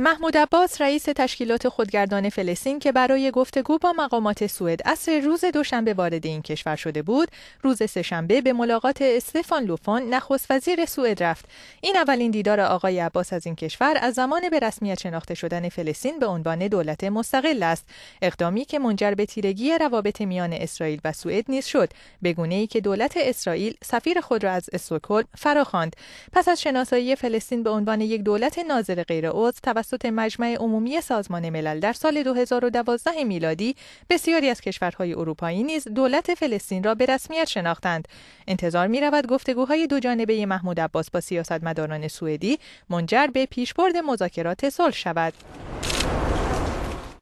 محمود عباس رئیس تشکیلات خودگردان فلسطین که برای گفتگو با مقامات سوئد اصر روز دوشنبه وارد این کشور شده بود روز سهشنبه به ملاقات استفان لوفون نخست وزیر سوئد رفت. این اولین دیدار آقای عباس از این کشور از زمان به رسمیت شناخته شدن فلسطین به عنوان دولت مستقل است. اقدامی که منجر به تیرگی روابط میان اسرائیل و سوئد نیز شد. به گونه ای که دولت اسرائیل سفیر خود را از استکهلم فراخواند. پس از شناسایی فلسطین به عنوان یک دولت ناظر غیرعضو توسط مجمع عمومی سازمان ملل در سال 2012 میلادی بسیاری از کشورهای اروپایی نیز دولت فلسطین را به رسمیت شناختند. انتظار می رود گفتگوهای دو جانبه محمود عباس با سیاستمداران سوئدی منجر به پیشبرد مذاکرات صلح شود.